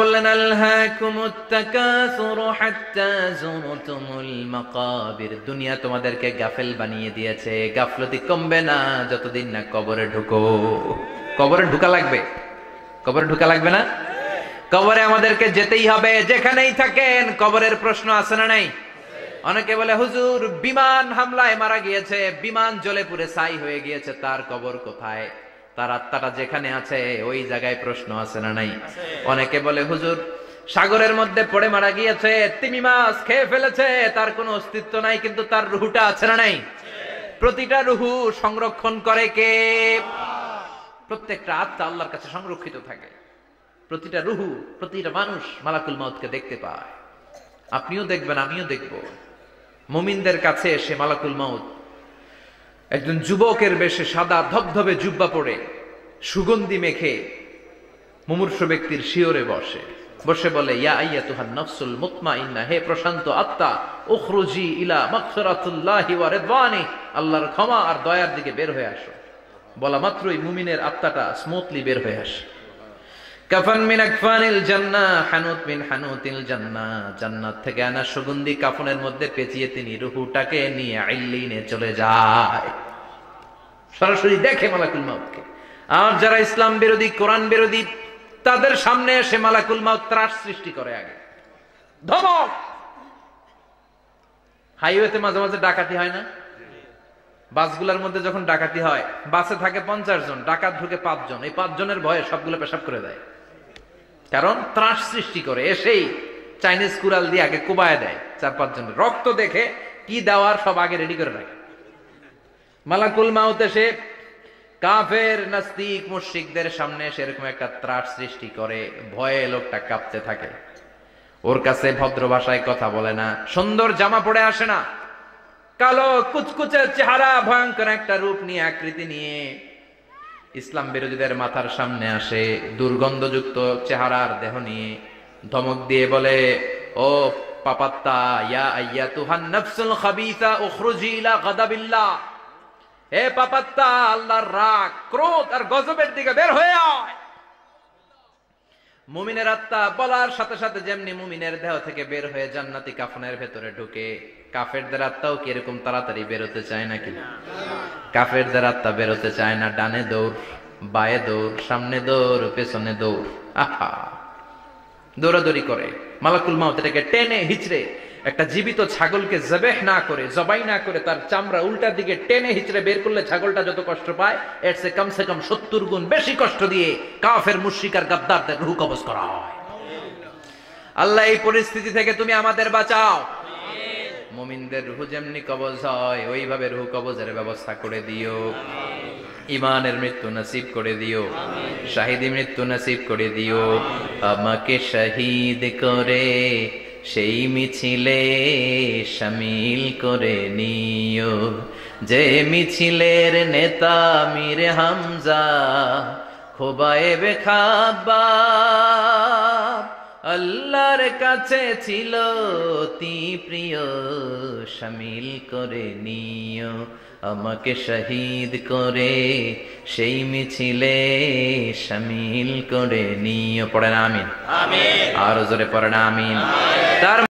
বললেন দুনিয়া তোমাদেরকে গাফেল বানিয়ে দিয়েছে। গাফলতি কমবে না যতদিন না কবরে ঢুকো। কবরে ঢুকা লাগবে? কবরে ঢুকা লাগবে না? কবরে আমাদেরকে যেতেই হবে। যেখানেই থাকেন, কবরের প্রশ্ন আছে না নাই? অনেকে বলে, হুজুর, বিমান হামলায় মারা গিয়েছে। বিমান জলে পুরে ছাই হয়ে গিয়েছে। তার কবর কোথায়? তার আত্মাটা যেখানে আছে ওই জায়গায় প্রশ্ন আছে না নাই? অনেকে বলে হুজুর সাগরের মধ্যে পড়ে মারা গিয়েছে তিমি মাছ খেয়ে ফেলেছে তার কোনো অস্তিত্ব নাই কিন্তু তার রুহুটা আছে না নাই? প্রতিটা রুহু সংরক্ষণ করে কে? প্রত্যেকটা আত্মা আল্লাহর কাছে সংরক্ষিত থাকে। প্রতিটা রুহু প্রতিটা মানুষ মালাকুল মাউতকে দেখতে পায়। আপনিও দেখবেন আমিও দেখব। মুমিনদের কাছে এসে মালাকুল মাউত একজন যুবকের বেশে সাদা ধবধবে জুব্বা পড়ে সুগন্ধি মেখে মুমূর্ষ ব্যক্তির শিওরে বসে। বসে বলে, ইয়া আইয়া তুহান নফসুল মুতমাইন্না, হে প্রশান্ত আত্মা, উখরুজি ইলা মাগফিরাতুল্লাহি ওয়া রিদওয়ানি, আল্লাহর ক্ষমা আর দয়ার দিকে বের হয়ে আসো। বলা মাত্রই মুমিনের আত্মাটা স্মুথলি বের হয়ে আসে। কাফান হানুতিল জান্নাত থেকে আনা সুগন্ধি কাফনের মধ্যে পেঁচিয়ে তিনি সরাসরি দেখে আর যারা ইসলাম বিরোধী, কোরআন বিরোধী, তাদের সামনে এসে মালাকুল মাউত ত্রাস সৃষ্টি করে আগে। ধমক! হাইওয়েতে মাঝে মাঝে ডাকাতি হয় না? বাসগুলোর মধ্যে যখন ডাকাতি হয়, বাসে থাকে পঞ্চাশ জন, ডাকাত ঢুকে পাঁচজন। এই পাঁচজনের ভয়ে সবগুলো পেশাব করে দেয়। কারণ ত্রাস সৃষ্টি করে। এসেই চাইনিজ কুড়াল দিয়ে আগে কুবায় দেয়, চার পাঁচ জনের রক্ত দেখে কি দেওয়ার সব আগে রেডি করে রাখে। মালাকুল মাউতে এসে কাফের, নাস্তিক, মুশরিকদের সামনে সেরকম একটা ত্রাস সৃষ্টি করে, ভয়ে লোকটা কাঁপতে থাকে। ওর কাছে ভদ্র ভাষায় কথা বলে না, সুন্দর জামা পরে আসে না। কালো কুচকুচে চেহারা, ভয়ঙ্কর একটা রূপ নিয়ে আকৃতি নিয়ে ইসলাম বিরোধীদের মাথার সামনে আসে, দুর্গন্ধযুক্ত চেহারার দেহ নিয়ে ধমক দিয়ে বলে, ও পাপাত্তা, ইয়া আইয়া তুহান নফসুল খাবিসা উখরুজি ইলা গাদাবিল্লাহ। হে পাপাত্তা, আল্লাহর রাগ, ক্রোধ আর গজবের দিকে বের হয়ে আয়। মুমিনের আত্মা বলার সাথে সাথে যেমনি মুমিনের দেহ থেকে বের হয়ে জান্নাতি কাফনের ভেতরে ঢুকে কাফেরদের আত্মাও কি এরকম তাড়াতাড়ি বেরোতে চায় নাকি? কাফেরদের আত্মা বেরোতে চায় না, ডানে দৌড়, বায়ে দৌড়, সামনে দৌড়, পেছনে দৌড়। আহা! দৌড়াদৌড়ি করে। মালাকুল মাউত টেনে হিচড়ে একটা জীবিত ছাগলকে জবেহ না করে, জবাই না করে তার চামড়া উল্টার দিকে টেনে হিচড়ে বের করলে ছাগলটা যত কষ্ট পায়, এর সে কমসে কম সত্তর গুণ বেশি কষ্ট দিয়ে কাফের মুশিকার গাদ্দারদের রুহ কবজ করা হয়। আল্লাহ, এই পরিস্থিতি থেকে তুমি আমাদের বাঁচাও। মুমিনদের রুহু যেমনি কবজ হয়, ওইভাবে রুহু কবজের ব্যবস্থা করে দিও। ইমানের মৃত্যু নসিব করে দিও। শাহিদি মৃত্যু নসিব করে দিও। আমাকে শহীদ করে, সেই মিছিলে সামিল করে নিও। যে মিছিলের নেতা মীর হামজা খোবায়ে খাবা আল্লাহর কাছে ছিল অতি প্রিয় সামিল করে নিও আমাকে শহীদ করে সেই মিছিলে সামিল করে নিও। পড়েন আমিন। আর জোরে পড়েন আমিন। তার